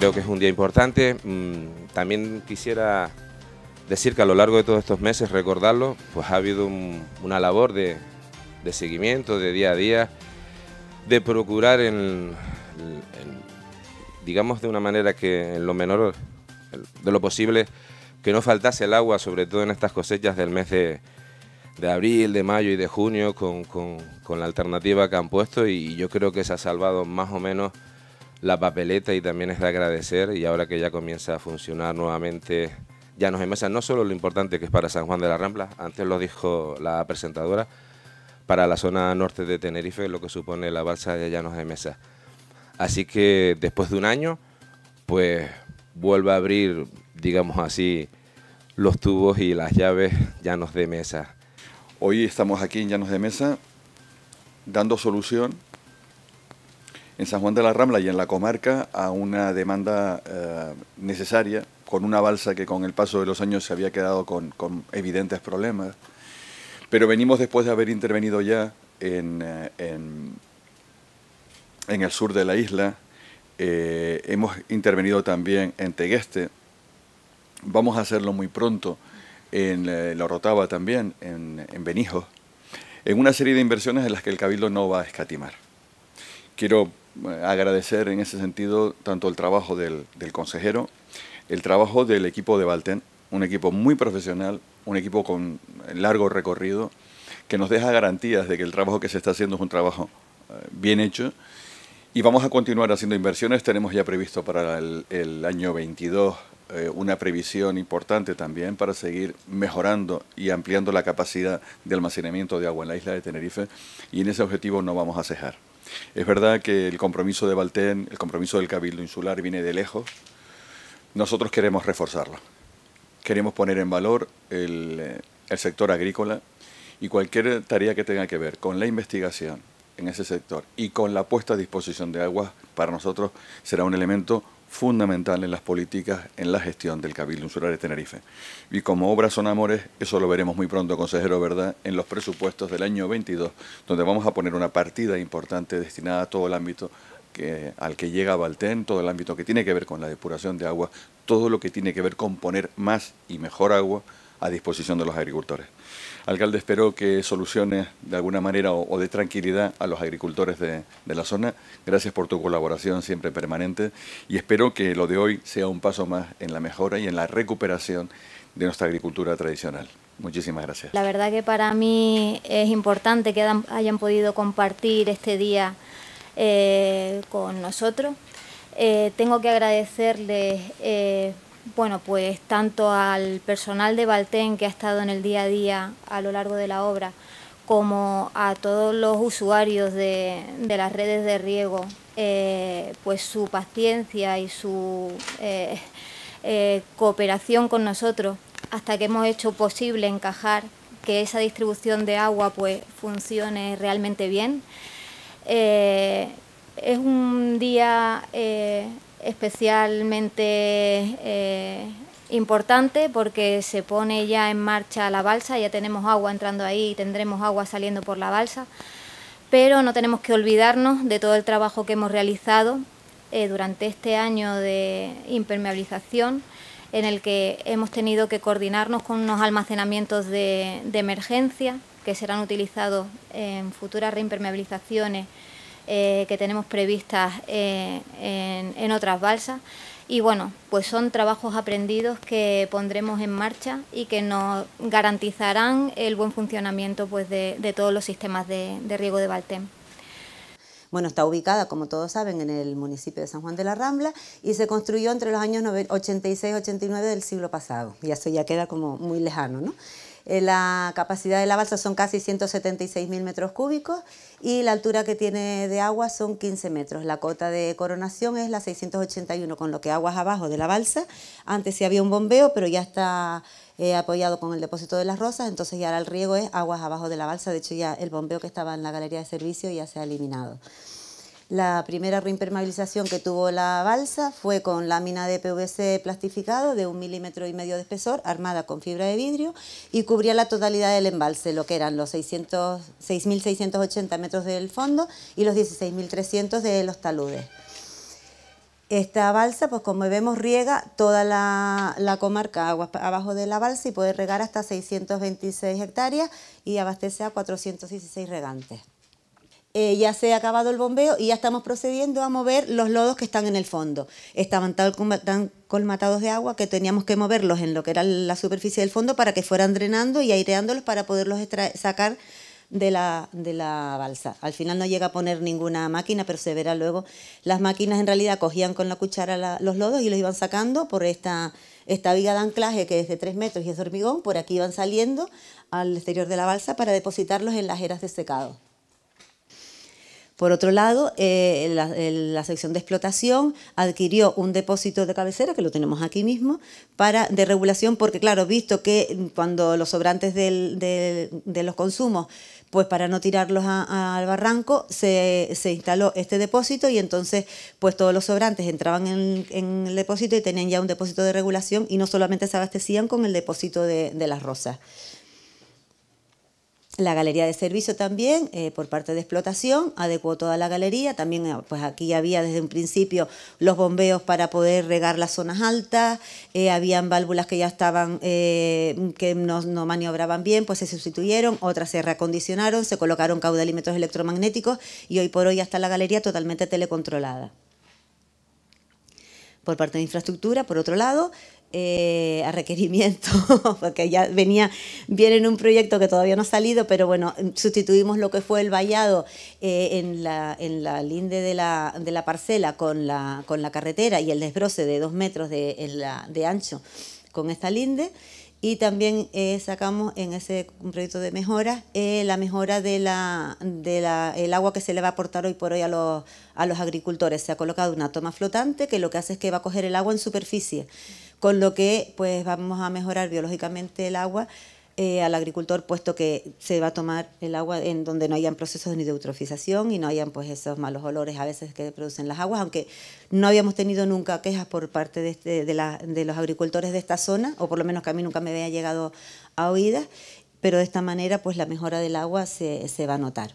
creo que es un día importante. Mm, también quisiera decir que a lo largo de todos estos meses, recordarlo, pues ha habido una labor de, seguimiento, de día a día, de procurar en, digamos de una manera que en lo menor de lo posible, que no faltase el agua, sobre todo en estas cosechas del mes de, abril, de mayo y de junio, con, con la alternativa que han puesto y yo creo que se ha salvado más o menos la papeleta y también es de agradecer y ahora que ya comienza a funcionar nuevamente Llanos de Mesa, no solo lo importante que es para San Juan de la Rambla, antes lo dijo la presentadora, para la zona norte de Tenerife, lo que supone la balsa de Llanos de Mesa. Así que después de un año, pues vuelve a abrir, digamos así, los tubos y las llaves Llanos de Mesa. Hoy estamos aquí en Llanos de Mesa dando solución en San Juan de la Rambla y en la comarca a una demanda eh, necesaria con una balsa que con el paso de los años se había quedado con, evidentes problemas. Pero venimos después de haber intervenido ya en, eh, en, el sur de la isla, eh, hemos intervenido también en Tegueste, vamos a hacerlo muy pronto en La Rotava también, en, en Benijo, en una serie de inversiones en las que el Cabildo no va a escatimar. Quiero agradecer en ese sentido tanto el trabajo del, consejero, el trabajo del equipo de Valten, un equipo muy profesional, un equipo con largo recorrido, que nos deja garantías de que el trabajo que se está haciendo es un trabajo eh, bien hecho. Y vamos a continuar haciendo inversiones. Tenemos ya previsto para el, año 22 eh, una previsión importante también para seguir mejorando y ampliando la capacidad de almacenamiento de agua en la isla de Tenerife. Y en ese objetivo no vamos a cejar. Es verdad que el compromiso de Valtén, el compromiso del Cabildo Insular viene de lejos. Nosotros queremos reforzarlo. Queremos poner en valor el, el sector agrícola y cualquier tarea que tenga que ver con la investigación en ese sector y con la puesta a disposición de agua, para nosotros será un elemento fundamental en las políticas, en la gestión del Cabildo Insular de Tenerife. Y como obras son amores, eso lo veremos muy pronto, consejero, ¿verdad?, en los presupuestos del año 22, donde vamos a poner una partida importante destinada a todo el ámbito al que llega Valtén, todo el ámbito que tiene que ver con la depuración de agua, todo lo que tiene que ver con poner más y mejor agua a disposición de los agricultores. Alcalde, espero que solucione de alguna manera o, de tranquilidad a los agricultores de, la zona. Gracias por tu colaboración siempre permanente y espero que lo de hoy sea un paso más en la mejora y en la recuperación de nuestra agricultura tradicional. Muchísimas gracias. La verdad que para mí es importante que hayan podido compartir este día eh, con nosotros. Eh, tengo que agradecerles eh, bueno, pues tanto al personal de Valten que ha estado en el día a día a lo largo de la obra, como a todos los usuarios de, las redes de riego, eh, pues su paciencia y su eh, eh, cooperación con nosotros hasta que hemos hecho posible encajar que esa distribución de agua pues funcione realmente bien. es un día especialmente eh, importante porque se pone ya en marcha la balsa, ya tenemos agua entrando ahí y tendremos agua saliendo por la balsa, pero no tenemos que olvidarnos de todo el trabajo que hemos realizado eh, durante este año de impermeabilización en el que hemos tenido que coordinarnos con unos almacenamientos de, emergencia que serán utilizados en futuras reimpermeabilizaciones eh, que tenemos previstas eh, en, otras balsas. Y bueno, pues son trabajos aprendidos que pondremos en marcha y que nos garantizarán el buen funcionamiento pues, de, todos los sistemas de, riego de Valtem. Bueno, está ubicada, como todos saben, en el municipio de San Juan de la Rambla y se construyó entre los años 86-89 del siglo pasado. Y eso ya queda como muy lejano, ¿no? Eh, la capacidad de la balsa son casi 176.000 metros cúbicos y la altura que tiene de agua son 15 metros. La cota de coronación es la 681, con lo que aguas abajo de la balsa. Antes sí había un bombeo, pero ya está eh, apoyado con el depósito de las rosas, entonces ya ahora el riego es aguas abajo de la balsa. De hecho, ya el bombeo que estaba en la galería de servicio ya se ha eliminado. La primera reimpermeabilización que tuvo la balsa fue con lámina de PVC plastificado de un milímetro y medio de espesor, armada con fibra de vidrio y cubría la totalidad del embalse, lo que eran los 6.680 metros del fondo y los 16.300 de los taludes. Esta balsa, pues como vemos, riega toda la, comarca abajo de la balsa y puede regar hasta 626 hectáreas y abastece a 416 regantes. Eh, ya se ha acabado el bombeo y ya estamos procediendo a mover los lodos que están en el fondo. Estaban tan, colmatados de agua que teníamos que moverlos en lo que era la superficie del fondo para que fueran drenando y aireándolos para poderlos sacar de la, de la balsa. Al final no llega a poner ninguna máquina, pero se verá luego. Las máquinas en realidad cogían con la cuchara los lodos y los iban sacando por esta, esta viga de anclaje que es de 3 metros y es de hormigón, por aquí iban saliendo al exterior de la balsa para depositarlos en las eras de secado. Por otro lado, eh, la, sección de explotación adquirió un depósito de cabecera, que lo tenemos aquí mismo, para, de regulación, porque claro, visto que cuando los sobrantes de, los consumos, pues para no tirarlos al barranco, se, instaló este depósito y entonces pues todos los sobrantes entraban en, el depósito y tenían ya un depósito de regulación y no solamente se abastecían con el depósito de las rosas. La galería de servicio también, eh, por parte de explotación, adecuó toda la galería. También, eh, pues aquí había desde un principio los bombeos para poder regar las zonas altas. Eh, habían válvulas que ya estaban, que no, maniobraban bien, pues se sustituyeron. Otras se reacondicionaron, se colocaron caudalímetros electromagnéticos y hoy por hoy ya está la galería totalmente telecontrolada. Por parte de infraestructura, por otro lado, eh, a requerimiento, porque ya venía, viene en un proyecto que todavía no ha salido, pero bueno, sustituimos lo que fue el vallado eh, en, la, en la linde de la, de la parcela con la, con la carretera y el desbroce de dos metros de, ancho con esta linde y también eh, sacamos en ese proyecto de mejora eh, la mejora de la, de la, agua que se le va a aportar hoy por hoy a los, a los agricultores. Se ha colocado una toma flotante que lo que hace es que va a coger el agua en superficie, con lo que pues vamos a mejorar biológicamente el agua eh, al agricultor, puesto que se va a tomar el agua en donde no hayan procesos de eutrofización y no hayan pues esos malos olores a veces que producen las aguas, aunque no habíamos tenido nunca quejas por parte de, este, de, de los agricultores de esta zona, o por lo menos que a mí nunca me había llegado a oídas, pero de esta manera pues la mejora del agua se, se va a notar.